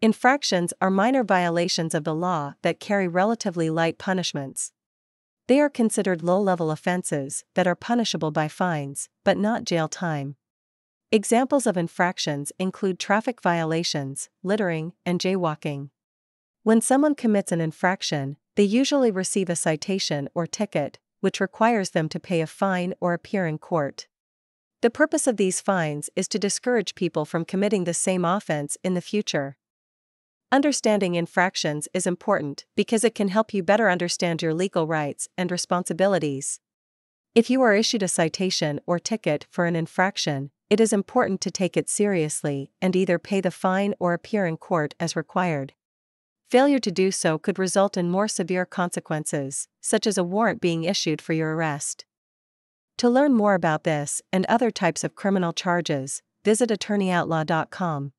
Infractions are minor violations of the law that carry relatively light punishments. They are considered low level offenses that are punishable by fines, but not jail time. Examples of infractions include traffic violations, littering, and jaywalking. When someone commits an infraction, they usually receive a citation or ticket, which requires them to pay a fine or appear in court. The purpose of these fines is to discourage people from committing the same offense in the future. Understanding infractions is important because it can help you better understand your legal rights and responsibilities. If you are issued a citation or ticket for an infraction, it is important to take it seriously and either pay the fine or appear in court as required. Failure to do so could result in more severe consequences, such as a warrant being issued for your arrest. To learn more about this and other types of criminal charges, visit attorneyatlaw.com.